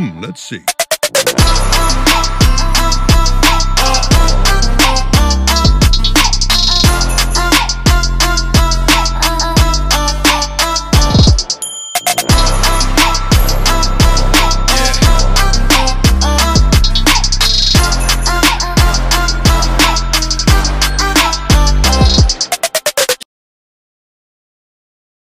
Hmm, let's see.